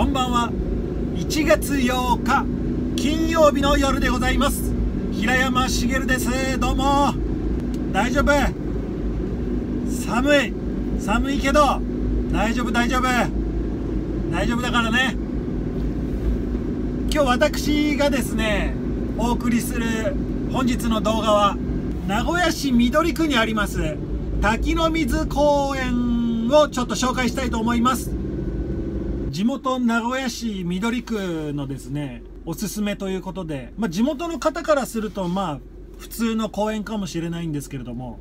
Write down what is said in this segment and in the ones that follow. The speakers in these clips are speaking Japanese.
こんばんは。1月8日金曜日の夜でございます。平山茂です。どうも。大丈夫。寒い。寒いけど大丈夫大丈夫。大丈夫だからね。今日私がですねお送りする本日の動画は名古屋市緑区にあります滝の水公園をちょっと紹介したいと思います。地元名古屋市緑区のですねおすすめということで、まあ、地元の方からするとまあ普通の公園かもしれないんですけれども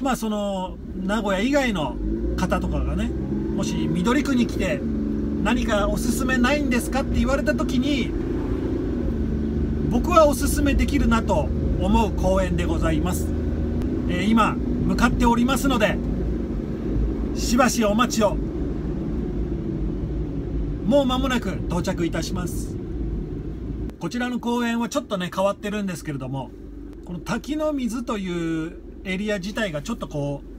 まあその名古屋以外の方とかがねもし緑区に来て何かおすすめないんですかって言われた時に僕はおすすめできるなと思う公園でございます、えー、今向かっておりますのでしばしお待ちを。もう間もなく到着いたします。こちらの公園はちょっとね変わってるんですけれどもこの滝の水というエリア自体がちょっとこう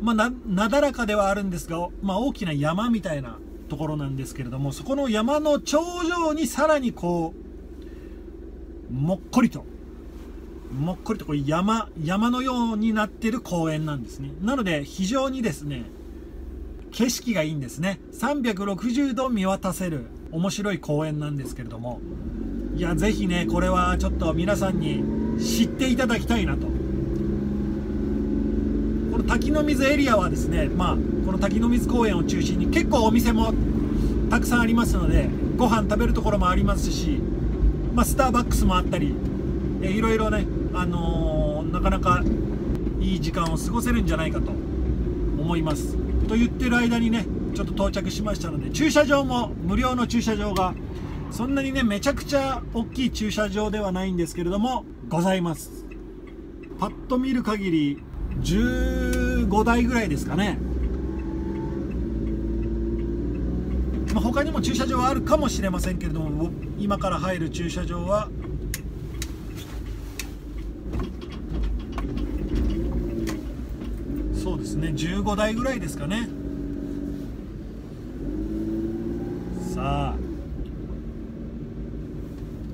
まあ、ななだらかではあるんですが、まあ、大きな山みたいなところなんですけれどもそこの山の頂上にさらにこうもっこりともっこりとこう山山のようになってる公園なんですね。なので非常にですね景色がいいんですね。360度見渡せる面白い公園なんですけれども。いやぜひねこれはちょっと皆さんに知っていただきたいなと。この滝の水エリアはですねまあこの滝の水公園を中心に結構お店もたくさんありますのでご飯食べるところもありますし、まあ、スターバックスもあったりえいろいろね、あのー、なかなかいい時間を過ごせるんじゃないかと思います。と言ってる間にねちょっと到着しましたので駐車場も無料の駐車場がそんなにねめちゃくちゃ大きい駐車場ではないんですけれどもございます。パッと見る限り15台ぐらいですかね、ま、他にも駐車場はあるかもしれませんけれども今から入る駐車場はそうですね。15台ぐらいですかね。さあ。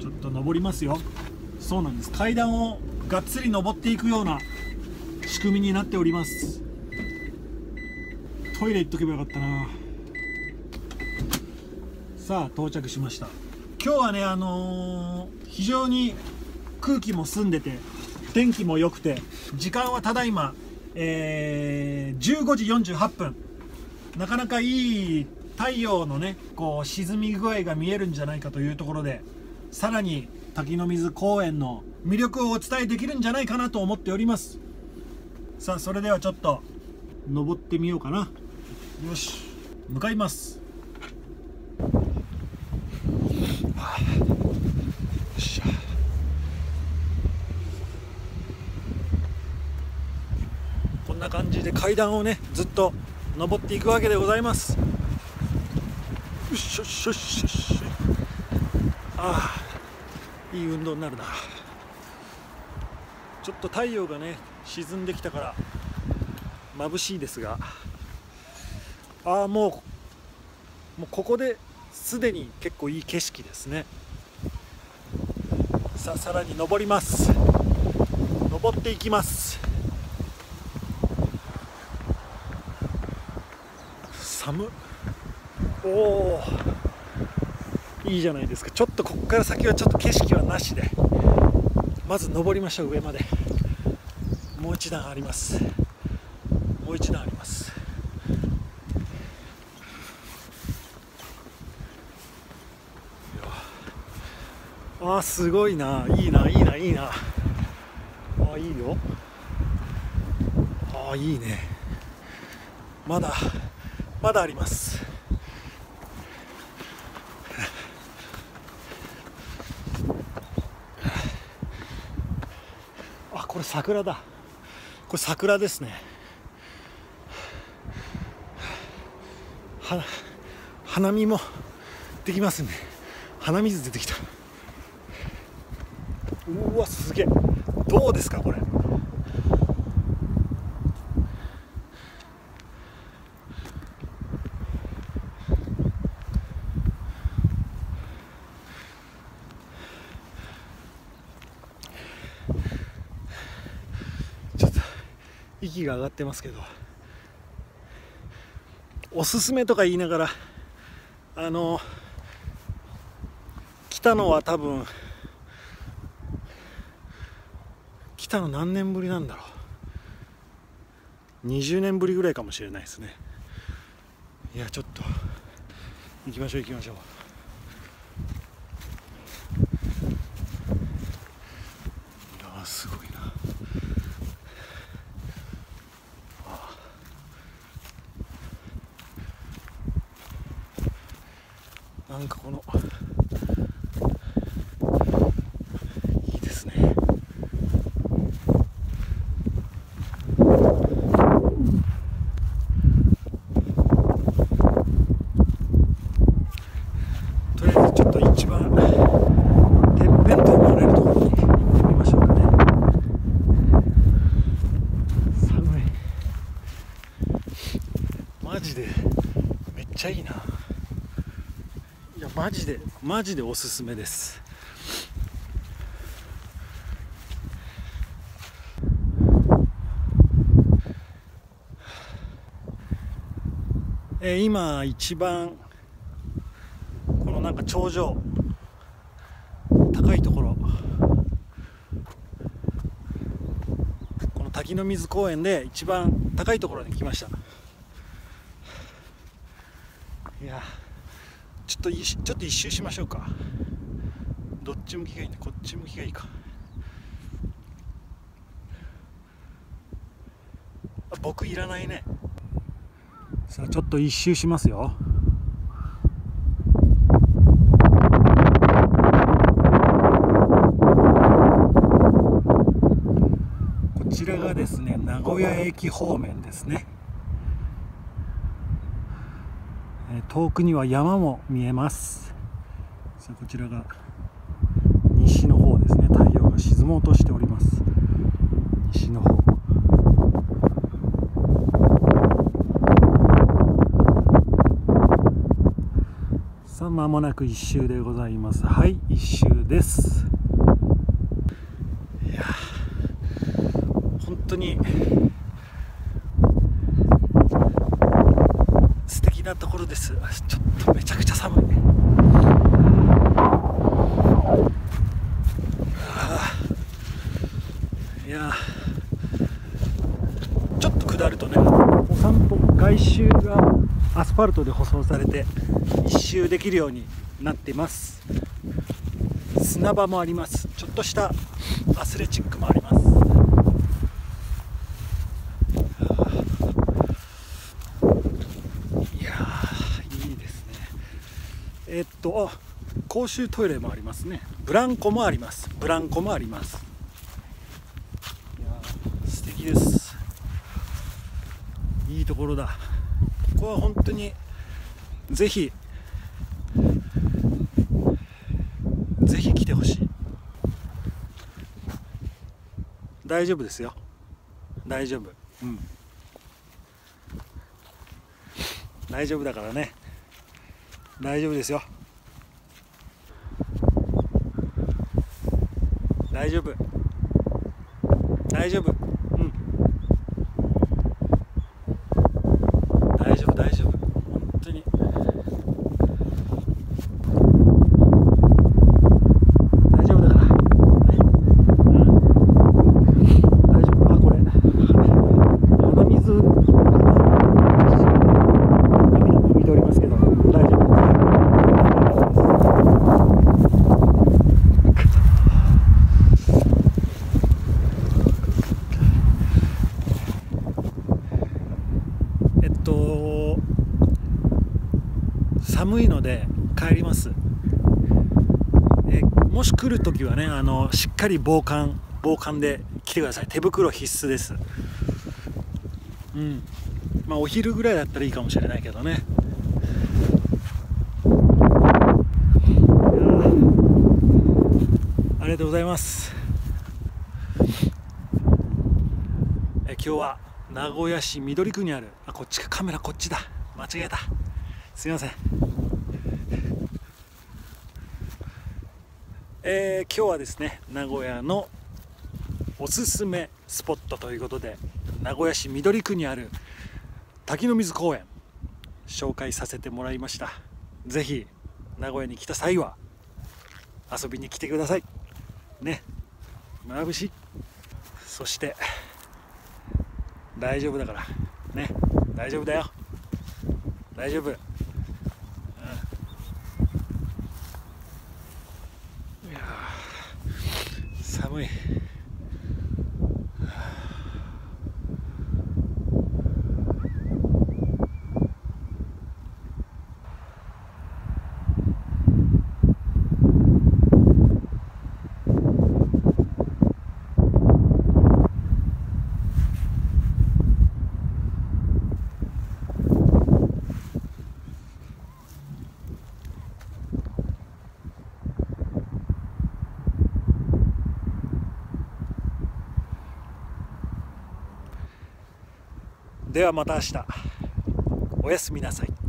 ちょっと登りますよ。そうなんです。階段をがっつり登っていくような仕組みになっております。トイレ行っとけばよかったな。さあ到着しました。今日はねあのー、非常に空気も澄んでて天気も良くて時間はただいまえー、15時48分。なかなかいい太陽のねこう沈み具合が見えるんじゃないかというところでさらに滝の水公園の魅力をお伝えできるんじゃないかなと思っております。さあそれではちょっと登ってみようかな。よし向かいますな感じで階段をねずっと登っていくわけでございます。よしょっしょっしょっしああいい運動になるな。ちょっと太陽がね沈んできたから眩しいですが。ああもうもうここですでに結構いい景色ですね。さあさらに登ります。登っていきます。寒おおいいじゃないですか。ちょっとここから先はちょっと景色はなしで。まず登りましょう上まで。もう一段あります。もう一段あります。あーすごいな。いいないいないいな。あいいよ。ああいいね。まだまだあります。あこれ桜だ。これ桜ですね。花見もできますね。鼻水出てきた。うわすげえ。どうですかこれ。息が上がってますけど。おすすめとか言いながらあの来たのは多分来たの何年ぶりなんだろう。20年ぶりぐらいかもしれないですね。いやちょっと行きましょう行きましょういやすごいななんかこのいいですねとりあえずちょっと一番てっぺんと思われるところに行ってみましょうかね寒いマジでめっちゃいいないやマジでマジでおすすめです。えー今一番このなんか頂上高いところ。この滝の水公園で一番高いところに来ました。いやちょっとちょっと一周しましょうか。どっち向きがいいんだ？こっち向きがいいか。あ僕いらないね。さあちょっと一周しますよ。こちらがですね名古屋駅方面ですねえー遠くには山も見えます。さあこちらが西の方ですね。太陽が沈もうとしております。西の方。さあ間もなく一周でございます。はい一周ですいや本当に素敵なところです。ちょっとめちゃくちゃ寒い。あー。いやちょっと下るとねお散歩外周がアスファルトで舗装されて一周できるようになっています。砂場もあります。ちょっとしたアスレチックもありますいやーいいですねえっとあ公衆トイレもありますね。ブランコもあります。ブランコもあります。いや素敵です。いいところだ。ここは本当にぜひぜひ来てほしい。大丈夫ですよ。大丈夫。うん。大丈夫だからね。大丈夫ですよ。大丈夫。大丈夫うん大丈夫大丈夫本当に大丈夫だから、ねうん、大丈夫あこれ鼻水涙も見ておりますけど大丈夫えっと寒いので帰ります。えもし来るときはねあのしっかり防寒防寒で来てください。手袋必須です。うん。まあお昼ぐらいだったらいいかもしれないけどね。ありがとうございます。え今日は名古屋市緑区にある。あこっちか。カメラこっちだ。間違えた。すいません。えー今日はですね名古屋のおすすめスポットということで名古屋市緑区にある滝の水公園紹介させてもらいました。是非名古屋に来た際は遊びに来てください。ね。眩しい。そして大丈夫だから。ね。大丈夫だよ。大丈夫、うん、いや寒いではまた明日。おやすみなさい。